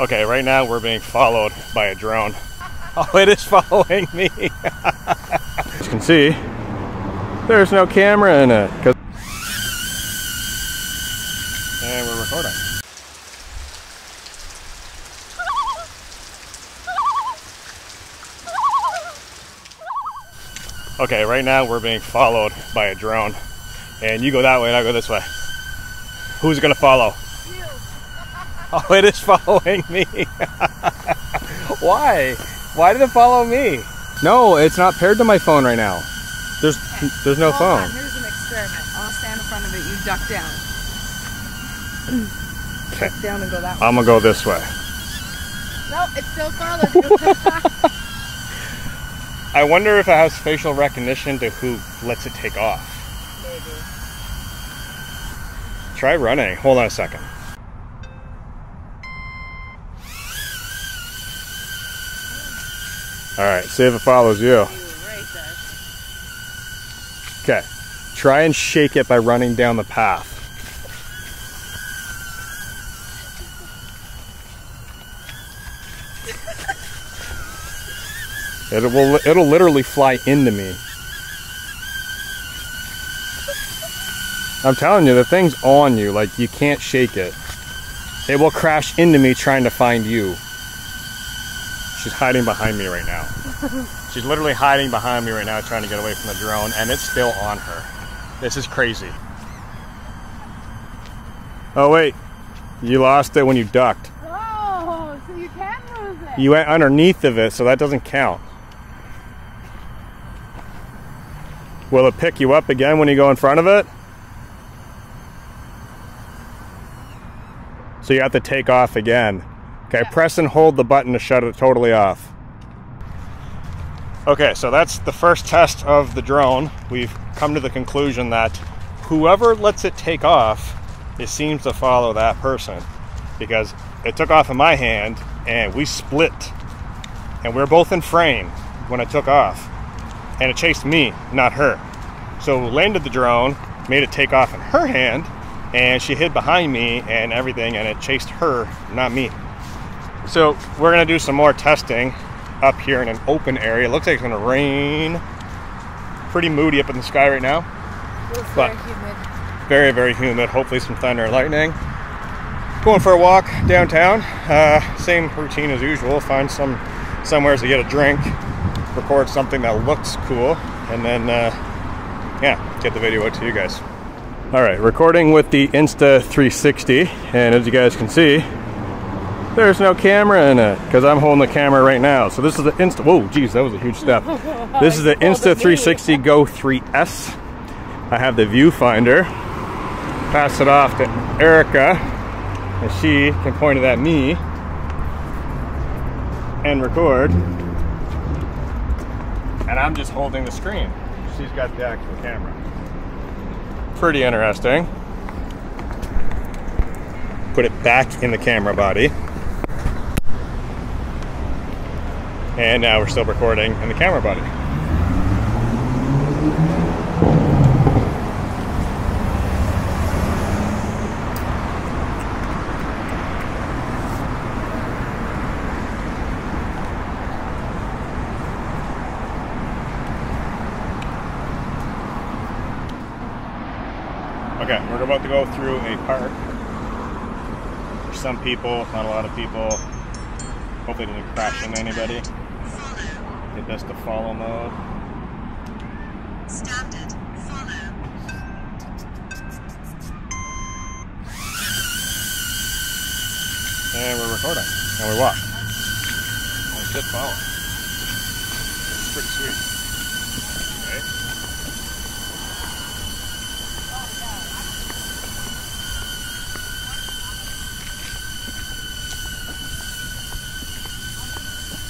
Okay, right now we're being followed by a drone. Oh, it is following me. As you can see, there's no camera in it. And we're recording. Okay, right now we're being followed by a drone. And you go that way and I go this way. Who's gonna follow? You. Oh, it is following me. Why? Why did it follow me? No, it's not paired to my phone right now. There's there's no Hold phone. on, here's an experiment. I'll stand in front of it. You duck down. Okay. Duck down and go that way. I'm gonna go this way. no, it still followed you. I wonder if it has facial recognition to who lets it take off. Maybe. Try running. Hold on a second. All right, see if it follows you. Okay. Try and shake it by running down the path. It will it'll literally fly into me. I'm telling you, the thing's on you, like you can't shake it. It will crash into me trying to find you. She's hiding behind me right now. She's literally hiding behind me right now trying to get away from the drone and it's still on her. This is crazy. Oh wait, you lost it when you ducked. Oh, so you can lose it. You went underneath of it, so that doesn't count. Will it pick you up again when you go in front of it? So you have to take off again. Okay, Yeah. press and hold the button to shut it totally off. Okay, so that's the first test of the drone. We've come to the conclusion that whoever lets it take off, it seems to follow that person because it took off in my hand and we split and we are both in frame when it took off and it chased me not her so landed the drone made it take off in her hand and she hid behind me and everything and it chased her not me so we're going to do some more testing up here in an open area. It looks like it's to rain. Pretty moody up in the sky right now But- very humid. very very humid. Hopefully some thunder and lightning. Going for a walk downtown. Uh, same routine as usual. Find some somewhere to get a drink record something that looks cool and then uh, yeah get the video out to you guys. All right recording with the insta 360 and as you guys can see there's no camera in it because i'm holding the camera right now so this is the insta whoa geez that was a huge step this is the insta 360 go 3s i have the viewfinder pass it off to Erica, and she can point it at me and record. And I'm just holding the screen. She's got the actual camera. Pretty interesting. Put it back in the camera body. And now we're still recording in the camera body. Okay, we're about to go through a park. There's some people, not a lot of people. Hopefully doesn't crash into anybody. Hit this to follow mode. Standard. Follow. And we're recording. And we walk. And we should follow. It's pretty sweet. Right?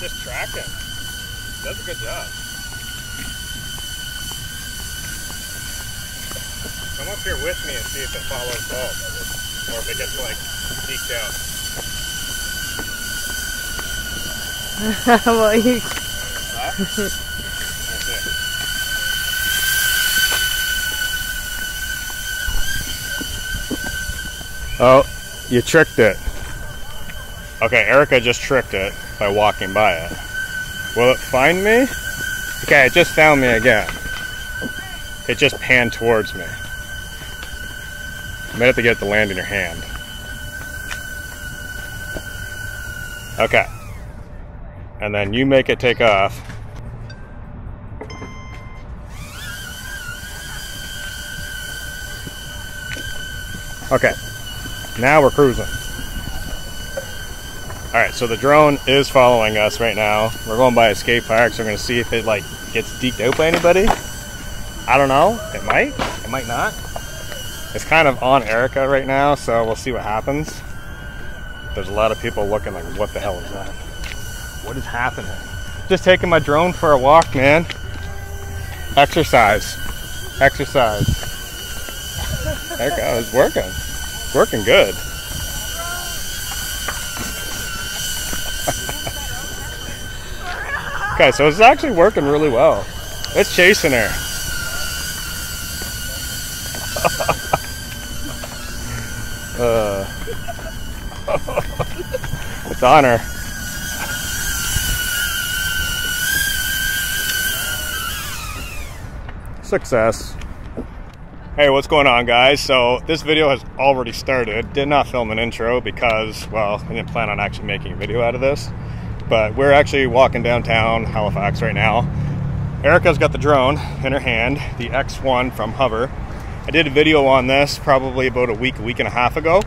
Just tracking. Does a good job. Come up here with me and see if it follows both. Or if it gets like peeked out. well, you, That's it. Oh, you tricked it. Okay, Erica just tricked it by walking by it. Will it find me? Okay, it just found me again. It just panned towards me. You might have to get to land in your hand. Okay. And then you make it take off. Okay. Now we're cruising. All right, so the drone is following us right now. We're going by a skate park, so we're gonna see if it like gets deked out by anybody. I don't know. It might. It might not. It's kind of on Erica right now, so we'll see what happens. There's a lot of people looking like, what the hell is that? What is happening? Just taking my drone for a walk, man. Exercise. Exercise. There goes. Working. Working good. Okay, so it's actually working really well. It's chasing her. uh, it's on her. Success. Hey, what's going on, guys? So, this video has already started. Did not film an intro because, well, I didn't plan on actually making a video out of this. But we're actually walking downtown Halifax right now. Erica's got the drone in her hand, the X1 from Hover. I did a video on this probably about a week, a week and a half ago,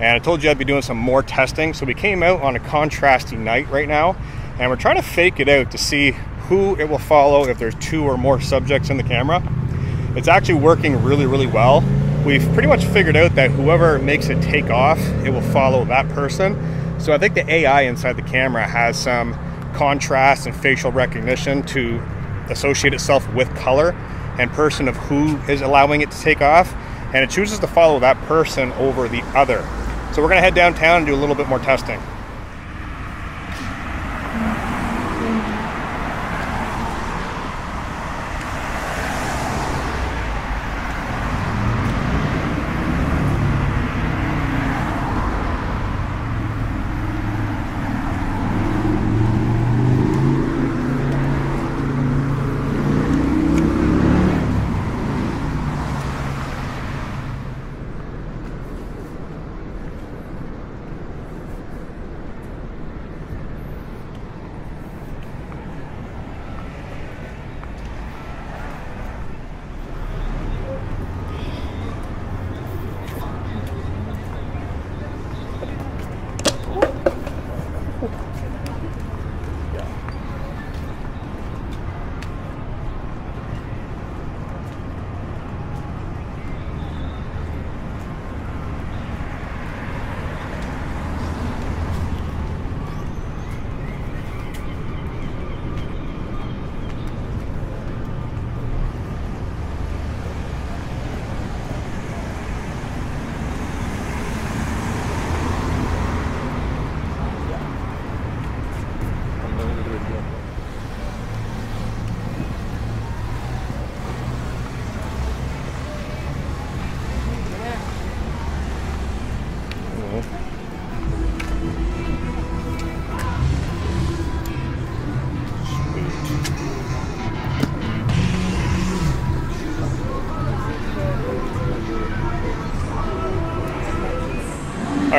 and I told you I'd be doing some more testing. So we came out on a contrasty night right now, and we're trying to fake it out to see who it will follow if there's two or more subjects in the camera. It's actually working really, really well. We've pretty much figured out that whoever makes it take off, it will follow that person. So I think the AI inside the camera has some contrast and facial recognition to associate itself with color and person of who is allowing it to take off. And it chooses to follow that person over the other. So we're gonna head downtown and do a little bit more testing.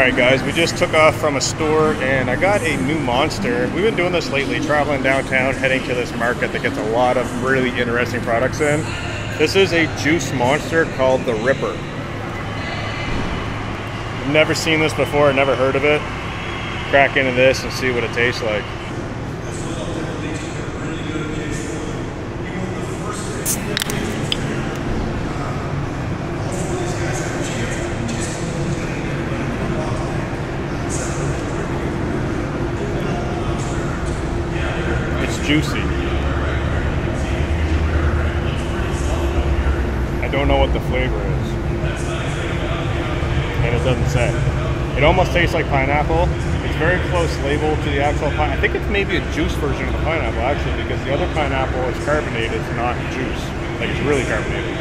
All right, guys, we just took off from a store and I got a new monster. We've been doing this lately, traveling downtown, heading to this market that gets a lot of really interesting products in. This is a juice monster called the Ripper. I've Never seen this before, never heard of it. Crack into this and see what it tastes like. almost tastes like pineapple. It's very close labeled to the actual pineapple. I think it's maybe a juice version of the pineapple actually, because the other pineapple is carbonated, it's not juice. Like it's really carbonated.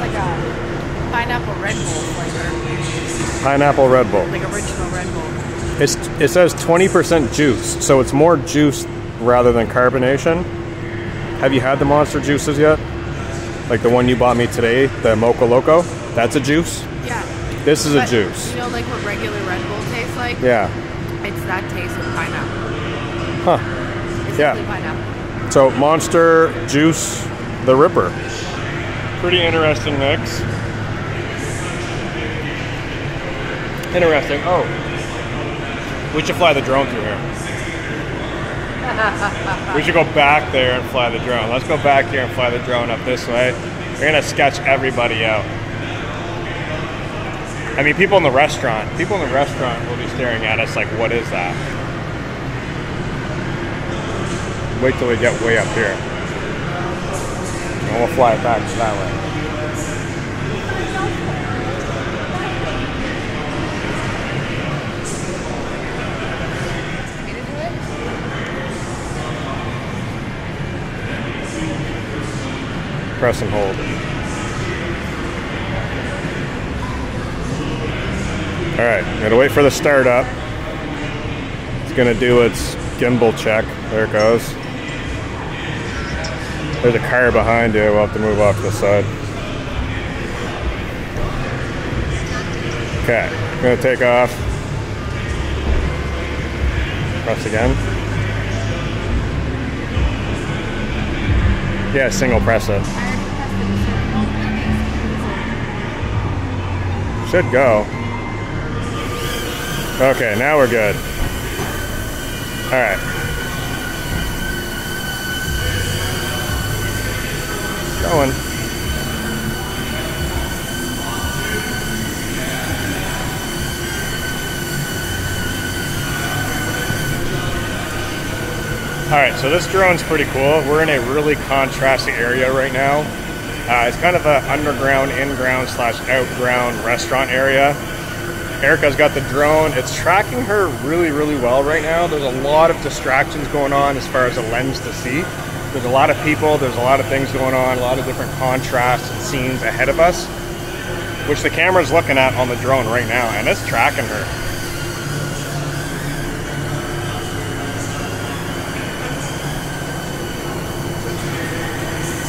Like a pineapple Red Bull flavor. Pineapple Red Bull. Like original. It's, it says 20% juice, so it's more juice rather than carbonation. Have you had the monster juices yet? Like the one you bought me today, the Mango Loco? That's a juice? Yeah. This is a juice. You know, like what regular Red Bull tastes like? Yeah. It's that taste with pineapple. Huh. It's Yeah. pineapple. So Monster Juice the Ripper. Pretty interesting mix. Interesting. Oh. We should fly the drone through here. we should go back there and fly the drone. Let's go back here and fly the drone up this way. We're gonna sketch everybody out. I mean, people in the restaurant, people in the restaurant will be staring at us like, what is that? Wait till we get way up here. And we'll fly it back to that way. Press and hold. All right, gotta wait for the start up. It's gonna do its gimbal check. There it goes. There's a car behind you. We'll have to move off to the side. Okay, gonna take off. Press again. Yeah, single press it. Should go. Okay, now we're good. All right. Going. All right, so this drone's pretty cool. We're in a really contrasty area right now. Uh, it's kind of an underground, in-ground slash outground restaurant area. Erica's got the drone. It's tracking her really, really well right now. There's a lot of distractions going on as far as a lens to see. There's a lot of people. There's a lot of things going on. A lot of different contrasts and scenes ahead of us, which the camera's looking at on the drone right now, and it's tracking her. it.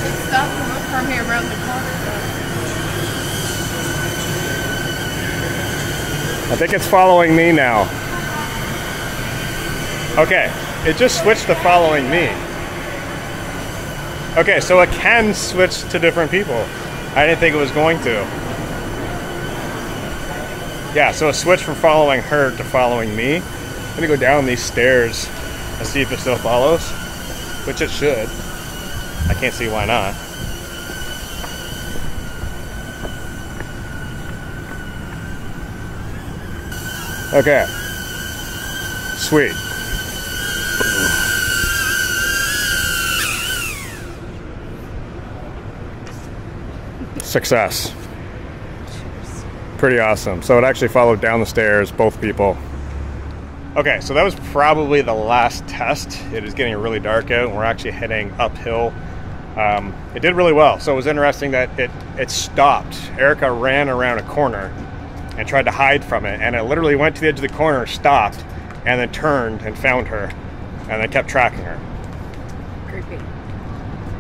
It's stuff to look from here around the corner. I think it's following me now. Okay, it just switched to following me. Okay, so it can switch to different people. I didn't think it was going to. Yeah, so it switched from following her to following me. I'm gonna go down these stairs and see if it still follows, which it should. I can't see why not. Okay. Sweet. Success. Pretty awesome. So it actually followed down the stairs, both people. Okay, so that was probably the last test. It is getting really dark out, and we're actually heading uphill. Um, it did really well. So it was interesting that it it stopped. Erica ran around a corner and tried to hide from it, and it literally went to the edge of the corner, stopped, and then turned and found her, and then kept tracking her Creepy.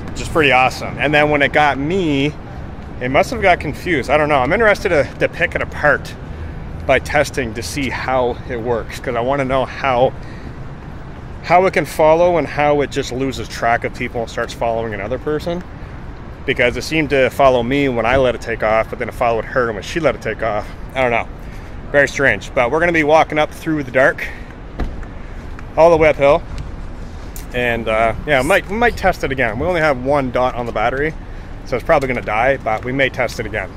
which is pretty awesome. And then when it got me, it must have got confused. I don't know. I'm interested to, to pick it apart by testing to see how it works because I want to know how how it can follow and how it just loses track of people and starts following another person. Because it seemed to follow me when I let it take off, but then it followed her when she let it take off. I don't know. Very strange. But we're going to be walking up through the dark, all the way uphill. And uh, yeah, might we might test it again. We only have one dot on the battery, so it's probably going to die. But we may test it again.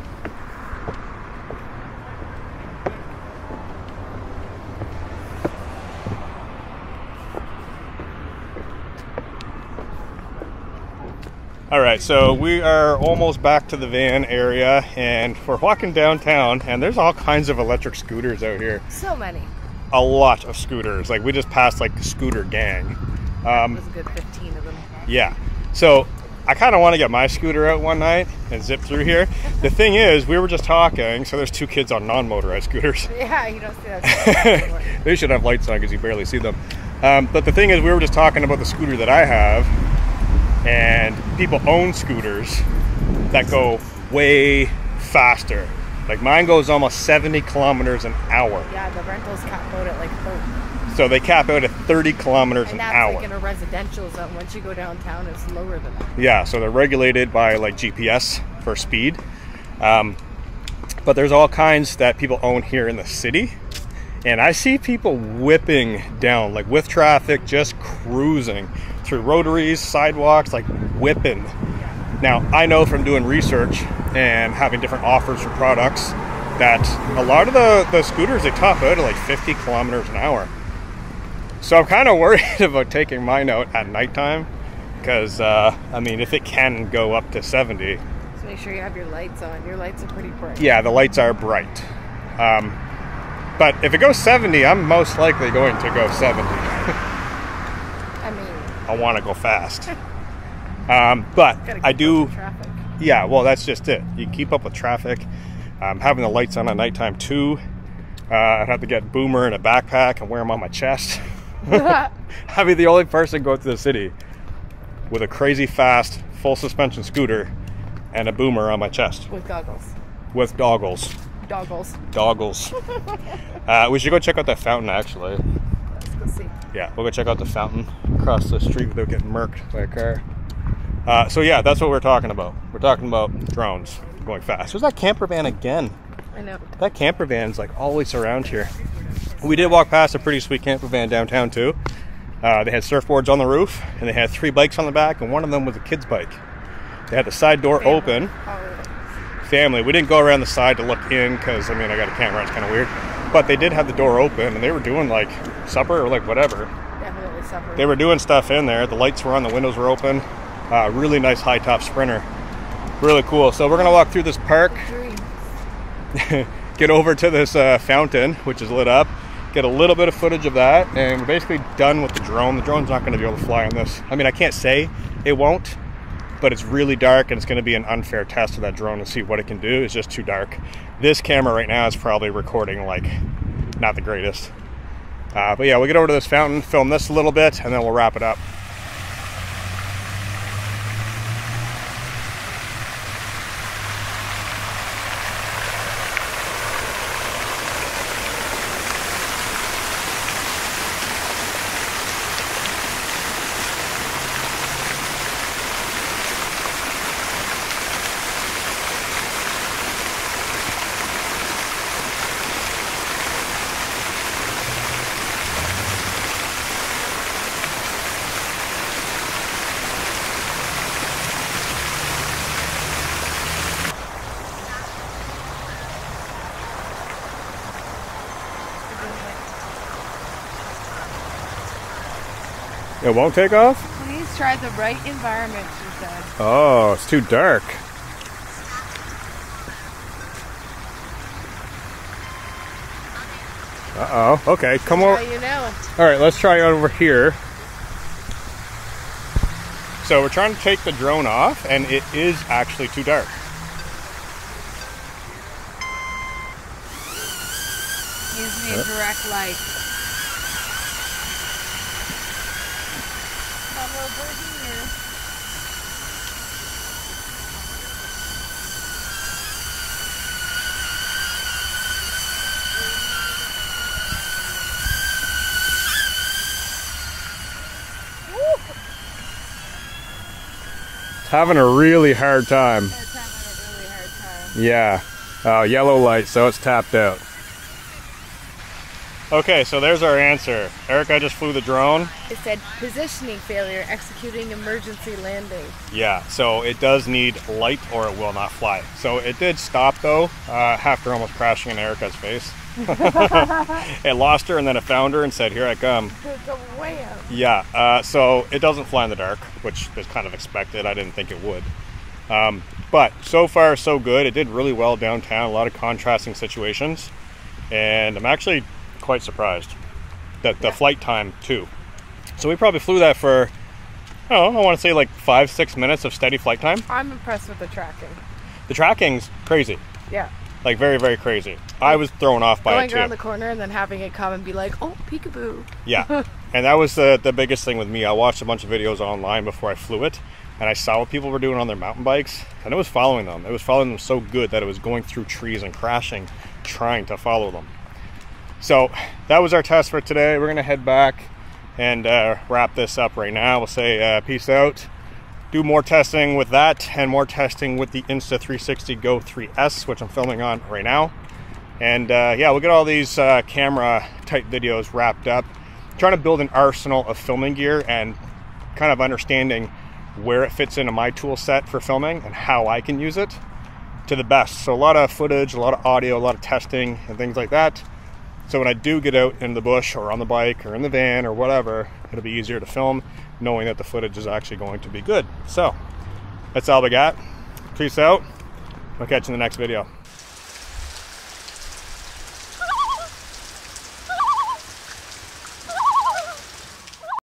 All right, so we are almost back to the van area, and we're walking downtown, and there's all kinds of electric scooters out here. So many. A lot of scooters. Like we just passed like the scooter gang. Um, There's a good 15 of them. yeah. So I kind of want to get my scooter out one night and zip through here. The thing is, we were just talking, so there's two kids on non-motorized scooters. Yeah, you don't see that. they should have lights on because you barely see them. Um, but the thing is, we were just talking about the scooter that I have, and people own scooters that go way faster. Like mine goes almost 70 kilometers an hour. yeah, the rentals cap out at like 30. So they cap out at 30 kilometers And an that's hour. like in a residential zone. Once you go downtown, it's lower than that. Yeah, so they're regulated by like GPS for speed. Um, but there's all kinds that people own here in the city. And I see people whipping down, like with traffic, just cruising through rotaries, sidewalks, like whipping. Now, I know from doing research and having different offers for products that a lot of the, the scooters they top out at like 50 kilometers an hour. So I'm kind of worried about taking mine out at nighttime because, uh, I mean, if it can go up to 70, So make sure you have your lights on. Your lights are pretty bright. yeah, the lights are bright. Um, but if it goes 70, I'm most likely going to go 70. I want to go fast. Um, but I do, traffic. yeah, well, that's just it. You keep up with traffic. Um, having the lights on at nighttime too. Uh, I'd have to get Boomer in a backpack and wear them on my chest. I'd be the only person going through the city with a crazy fast, full suspension scooter and a Boomer on my chest With goggles. with goggles. Doggles. Doggles. uh, we should go check out that fountain actually. Let's see. Yeah, we'll go check out the fountain across the street without getting murked by a car. Uh, so yeah, that's what we're talking about. We're talking about drones going fast. There's that camper van again. I know. That camper van's like always around here. We did walk past a pretty sweet camper van downtown too. Uh, they had surfboards on the roof, and they had three bikes on the back, and one of them was a kid's bike. They had the side door open. Oh, Family. We didn't go around the side to look in because I mean I got a camera. It's kind of weird, but they did have the door open, and they were doing like supper or like whatever. definitely suffering. They were doing stuff in there. The lights were on, the windows were open. Uh, really nice high top sprinter. Really cool. So we're gonna walk through this park, get over to this uh, fountain, which is lit up, get a little bit of footage of that, and we're basically done with the drone. The drone's not gonna be able to fly on this. I mean, I can't say it won't, but it's really dark and it's gonna be an unfair test of that drone to see what it can do. It's just too dark. This camera right now is probably recording like not the greatest. Uh, but yeah, we'll get over to this fountain, film this a little bit, and then we'll wrap it up. It won't take off? Please try the right environment, she said. Oh, it's too dark. Uh oh. Okay, come over. you know? All right, let's try over here. So we're trying to take the drone off, and it is actually too dark. Gives me a direct light. Come over here. It's having a really hard time. It's having a really hard time. Yeah. Uh, yellow light, so it's tapped out. Okay, so there's our answer. Erica just flew the drone. It said positioning failure, executing emergency landing. Yeah, so it does need light or it will not fly. So it did stop though, uh, after almost crashing in Erica's face. it lost her and then it found her and said, Here I come. It's a wham. Yeah, uh, so it doesn't fly in the dark, which is kind of expected. I didn't think it would. Um, but so far, so good. It did really well downtown, a lot of contrasting situations. And I'm actually quite surprised that the Yeah. flight time, too. So we probably flew that for oh, I want to say like five, six minutes of steady flight time. I'm impressed with the tracking. The tracking's crazy, Yeah. like very, very crazy. I was thrown off by Going it too. around the corner and then having it come and be like, oh, peekaboo. Yeah, and that was the the biggest thing with me. I watched a bunch of videos online before I flew it, and I saw what people were doing on their mountain bikes, and it was following them. It was following them so good that it was going through trees and crashing, trying to follow them. So that was our test for today. We're gonna head back and uh, wrap this up right now. We'll say uh, peace out. Do more testing with that and more testing with the Insta360 Go 3S, which I'm filming on right now. And uh, yeah, we'll get all these uh, camera type videos wrapped up. trying to build an arsenal of filming gear and kind of understanding where it fits into my tool set for filming and how I can use it to the best. So a lot of footage, a lot of audio, a lot of testing and things like that. So when I do get out in the bush or on the bike or in the van or whatever, it'll be easier to film knowing that the footage is actually going to be good. So that's all we got. Peace out. I'll catch you in the next video.